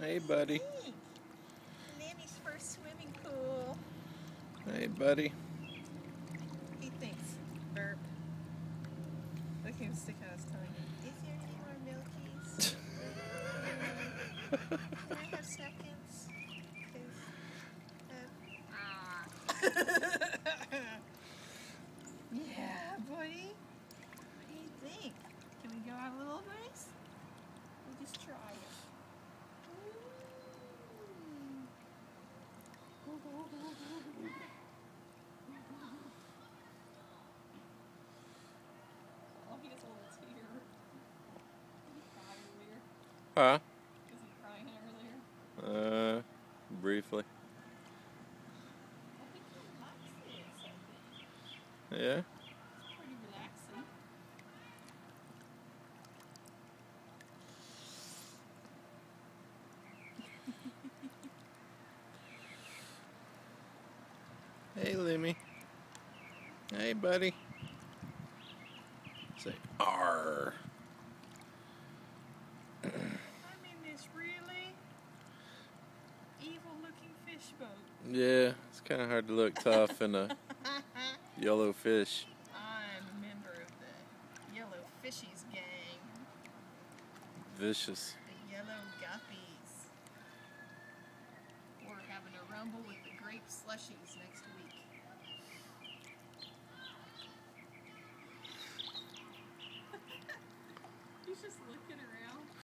Hey, buddy. Think. Lemmy's first swimming pool. Hey, buddy. He thinks. Burp. Look at him stick out his tongue. Is there any more milkies? Can I have seconds? 'Cause, uh, yeah, buddy. Huh? Was he crying earlier? Uh, briefly. I think he likes this. I think. Yeah. It's pretty relaxing. Hey, Lemmy. Hey, buddy. Say R. I'm in this really evil looking fish boat. Yeah, it's kind of hard to look tough in a yellow fish. I'm a member of the Yellow Fishies gang. Vicious. The Yellow Guppies. We're having a rumble with the grape slushies next week. He's just looking around.